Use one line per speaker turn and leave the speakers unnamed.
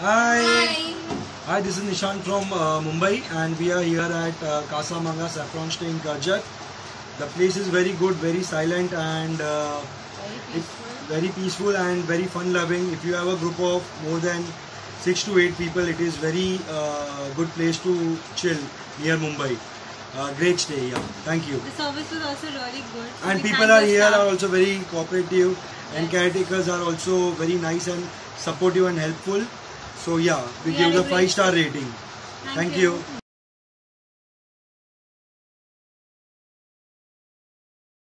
Hi.
Hi.
Hi, this is Nishant from uh, Mumbai and we are here at uh, Casa Manga Saffron Stay in Karjat. The place is very good, very silent and uh,
Very
it's
peaceful.
very peaceful and very fun loving. If you have a group of more than 6 to 8 people, it is very uh, good place to chill near Mumbai. Uh, great stay, yeah. Thank you.
The service was also really good. So
And people are here are also very cooperative and caretakers are also very nice and supportive and helpful. So yeah, we give the 5 star rating.
Thank
Thank
you.
you.